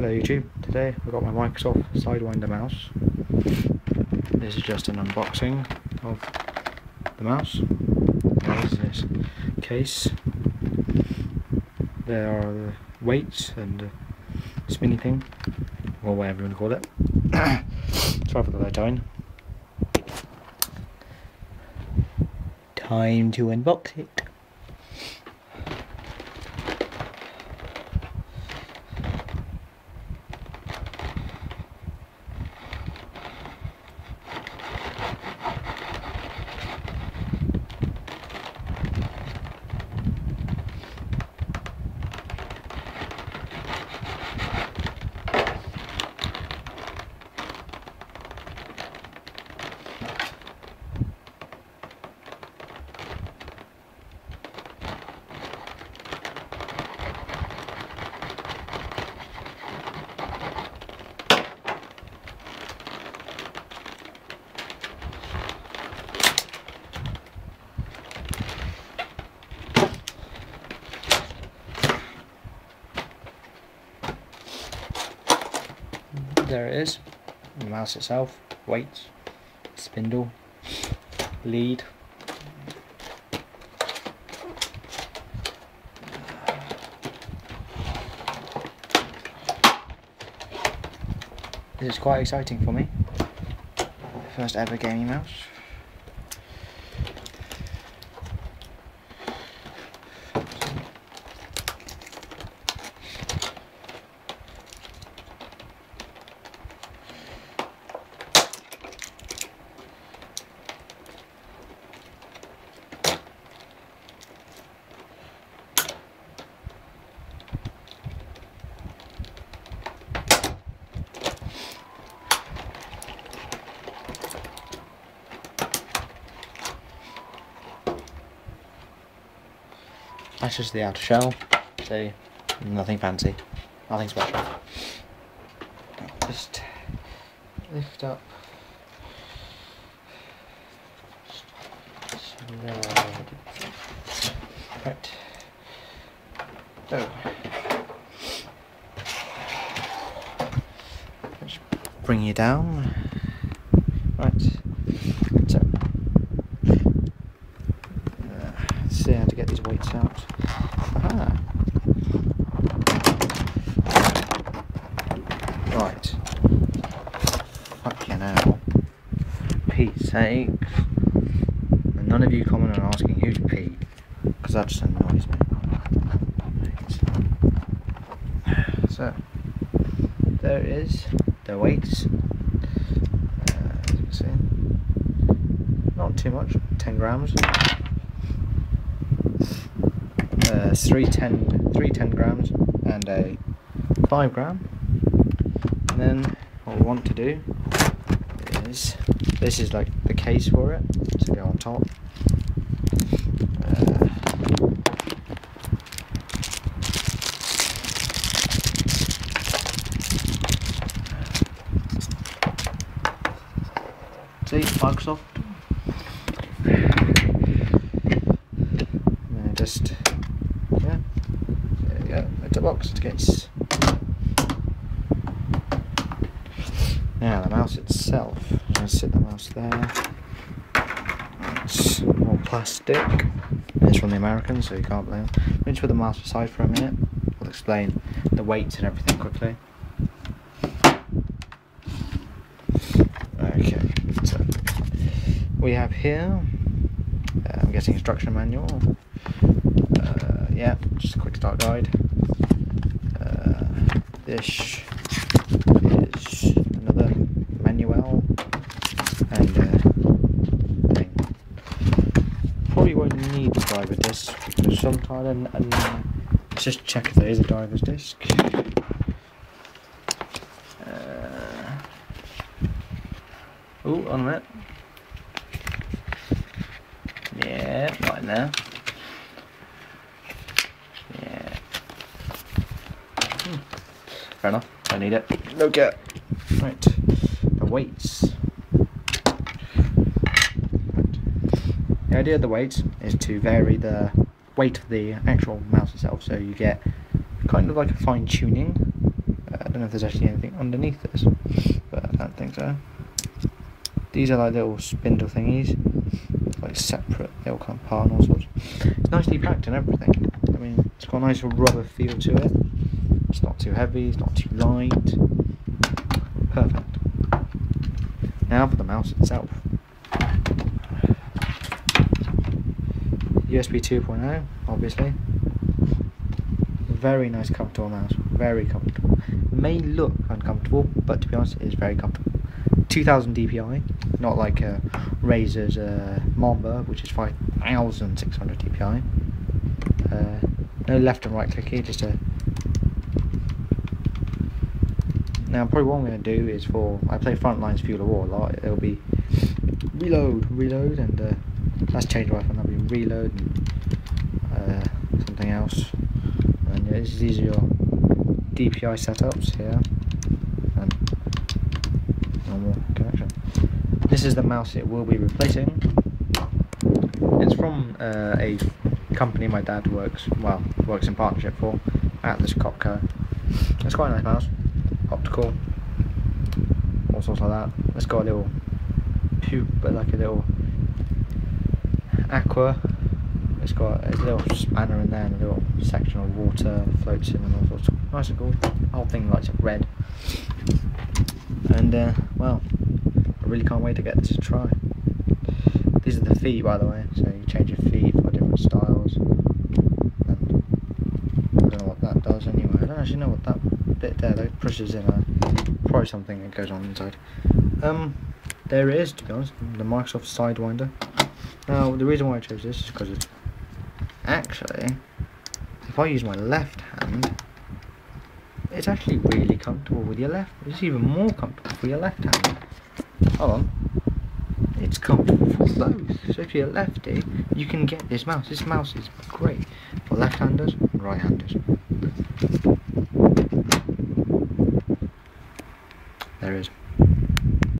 Hello YouTube, today I've got my Microsoft Sidewinder mouse. This is just an unboxing of the mouse. This is this case. There are the weights and the spinny thing, or whatever you want to call it. Sorry for the low tone. Time to unbox it. There it is. The mouse itself weights spindle lead. This is quite exciting for me. First ever gaming mouse That's just the outer shell, so nothing fancy, nothing special. Just lift up. Right. Just bring you down. Right. So. Uh, see how to get these weights out. Aha. Right. Fuck you now. Sakes. And none of you comment on asking who's Pete. Because that just annoys me. So, there is. The weights. Uh, as you can see. Not too much. 10 grams uh, three 10, three 10 grams and a 5 gram and then what we want to do is this is like the case for it to go on top. Uh, see Microsoft and just yeah there you go it's a case. Now the mouse itself sit the mouse there. It's more plastic. It's from the Americans so you can't blame them. Let me put the mouse aside for a minute. I'll explain the weights and everything quickly. Okay so we have here uh, I'm getting instruction manual. Uh, yeah, just a quick start guide. Uh, this is another manual and uh, thing. Won't need the driver disc because sometime and, and let's just check if there is a driver's disc. Uh, oh, on a minute. Yeah, right in there. Yeah. Hmm. Fair enough. Don't need it. No okay. Right. The weights. The idea of the weights is to vary the weight of the actual mouse itself, so you get kind of like a fine tuning. Uh, I don't know if there's actually anything underneath this, but I don't think so. These are like little spindle thingies, like separate little kind of part and all sorts. It's nicely packed and everything. I mean, it's got a nice rubber feel to it. It's not too heavy, it's not too light. Perfect. Now for the mouse itself. USB 2.0, obviously. Very nice, comfortable mouse. Very comfortable. May look uncomfortable, but to be honest, it is very comfortable. 2000 DPI, not like uh, Razer's uh, Mamba, which is 5600 DPI. Uh, no left and right click here just a. Now, probably what I'm going to do is for I play Frontlines Fuel of War a lot. It'll be reload, reload, and uh, that's change weapon. That'll be reload and uh, something else. And yeah, these are your DPI setups here. And normal connection. This is the mouse it will be replacing. It's from uh, a company my dad works well works in partnership for, At Atlas Copco. It's quite a nice mouse, optical, all sorts like that. It's got a little but like a little aqua. It's got a little spanner in there and a little section of water floats in and all sorts. Nice and cool. The whole thing lights up red. And uh, well, I really can't wait to get this to try. These are the feet, by the way. So you change your feet for different styles. And I don't know what that does anyway. I don't actually know what that bit there that pushes in. Uh, probably something that goes on inside. Um, there it is, to be honest, the Microsoft Sidewinder. Now, the reason why I chose this is because it's actually, if I use my left hand, it's actually really comfortable with your left. It's even more comfortable for your left hand. Hold on. It's comfortable for both. So if you're lefty, you can get this mouse. This mouse is great for left-handers and right-handers. There is.